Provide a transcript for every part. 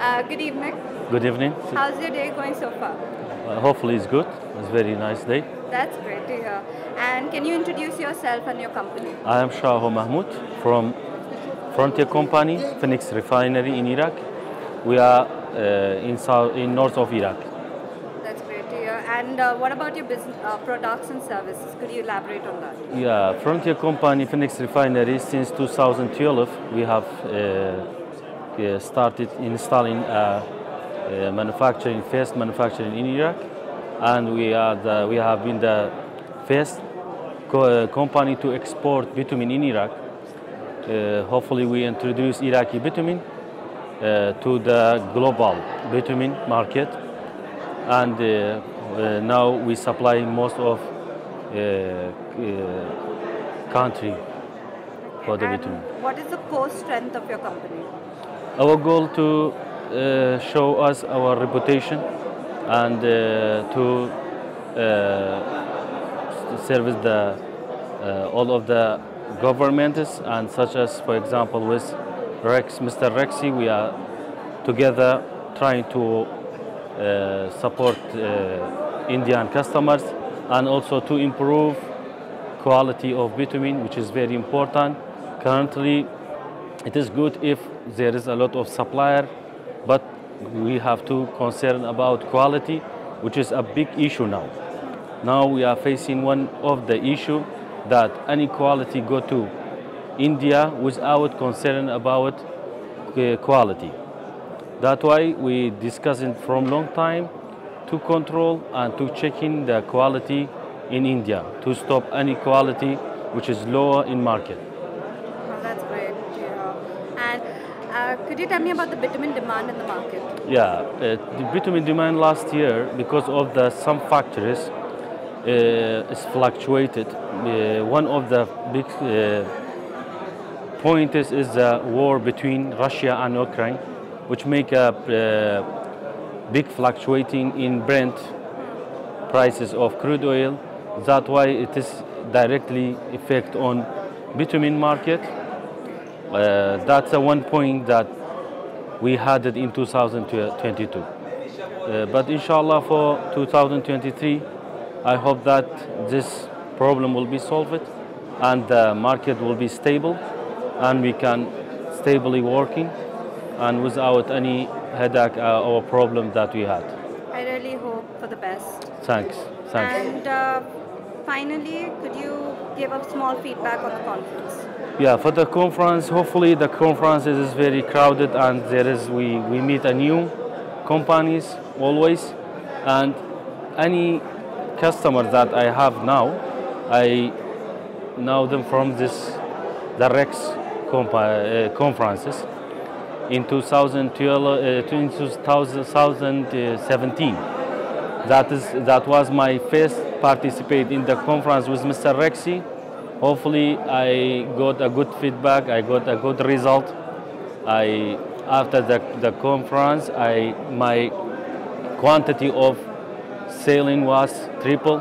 Uh, good evening. Good evening. How's your day going so far? Uh, hopefully it's good. It's a very nice day. That's great to hear. And can you introduce yourself and your company? I am Shaho Mahmoud from Frontier Company, Phoenix Refinery in Iraq. We are uh, in, south, in north of Iraq. That's great to hear. And uh, what about your business uh, products and services? Could you elaborate on that? Yeah, Frontier Company, Phoenix Refinery, since 2012, we have uh, uh, started installing uh, uh, manufacturing, first manufacturing in Iraq, and we are the, we have been the first co- uh, company to export bitumen in Iraq. Uh, hopefully, we introduce Iraqi bitumen uh, to the global bitumen market, and uh, uh, now we supply most of uh, uh, country for the and bitumen. what is the core strength of your company? Our goal to uh, show us our reputation and uh, to uh, service the uh, all of the governments and such as for example with Rex, Mr. Rexy, we are together trying to uh, support uh, Indian customers and also to improve quality of bitumen, which is very important. Currently, it is good if there is a lot of supplier, but we have to concern about quality, which is a big issue now. Now we are facing one of the issue that any quality go to India without concern about uh, quality. That's why we discussing from long time to control and to checking the quality in India to stop any quality which is lower in market. Oh, that's great to hear. And uh, could you tell me about the bitumen demand in the market? Yeah, uh, the bitumen demand last year because of the some factories uh, is fluctuated. Uh, one of the big uh, points is, is the war between Russia and Ukraine, which make a uh, big fluctuating in Brent prices of crude oil. That's why it is directly effect on bitumen market. Uh, that's the one point that we had it in 2022. Uh, but inshallah for 2023, I hope that this problem will be solved and the market will be stable and we can stably working and without any headache uh, or problem that we had. I really hope for the best. Thanks. Thanks. And uh, finally, could you give a small feedback on the conference? Yeah, for the conference, hopefully the conference is very crowded and there is we, we meet a new companies always and any customer that I have now, I know them from this compa- uh, conferences in 2012, uh, 2017. That is that was my first participate in the conference with Mr. Rexy. Hopefully, I got a good feedback. I got a good result. I after the, the conference, I my quantity of sailing was triple.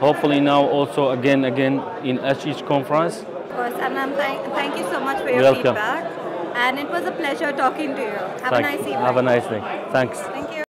Hopefully now also again again in each each conference. Of course, and I'm thank, thank you so much for your Welcome. feedback. And it was a pleasure talking to you. Have a nice evening. Have a nice day. Thanks. Thank you.